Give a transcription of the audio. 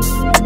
Bye.